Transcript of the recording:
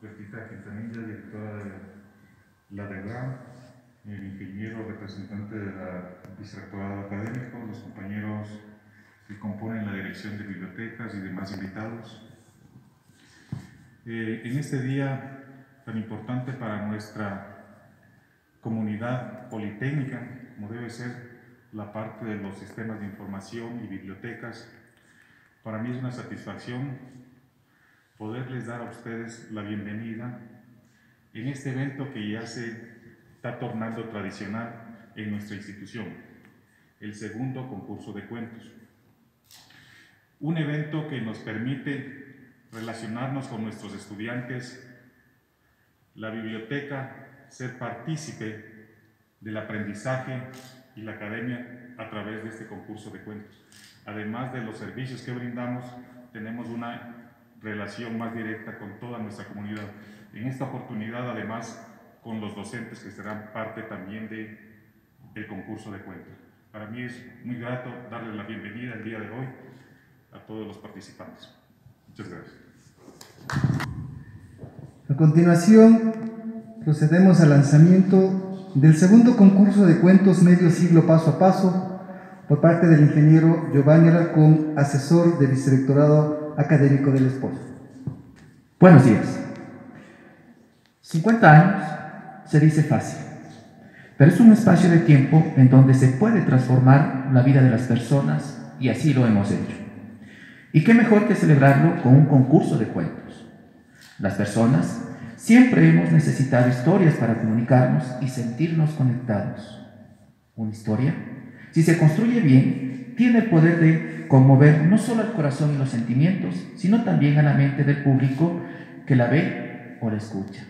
Bertita Quintanilla, directora de la DEBRAM, el ingeniero representante del vicerrectorado académico, los compañeros que componen la dirección de bibliotecas y demás invitados. Eh, en este día tan importante para nuestra comunidad politécnica, como debe ser la parte de los sistemas de información y bibliotecas, para mí es una satisfacción poderles dar a ustedes la bienvenida en este evento que ya se está tornando tradicional en nuestra institución, el segundo concurso de cuentos. Un evento que nos permite relacionarnos con nuestros estudiantes, la biblioteca, ser partícipe del aprendizaje y la academia a través de este concurso de cuentos. Además de los servicios que brindamos, tenemos una relación más directa con toda nuestra comunidad. En esta oportunidad, además, con los docentes que serán parte también de, del concurso de cuentos. Para mí es muy grato darles la bienvenida el día de hoy a todos los participantes. Muchas gracias. A continuación, procedemos al lanzamiento del segundo concurso de cuentos medio siglo paso a paso por parte del ingeniero Giovanni Alarcón, asesor del vicerrectorado académico del esposo. Buenos días. 50 años se dice fácil, pero es un espacio de tiempo en donde se puede transformar la vida de las personas y así lo hemos hecho. Y qué mejor que celebrarlo con un concurso de cuentos. Las personas siempre hemos necesitado historias para comunicarnos y sentirnos conectados. Una historia, si se construye bien, tiene el poder de conmover no solo el corazón y los sentimientos, sino también a la mente del público que la ve o la escucha.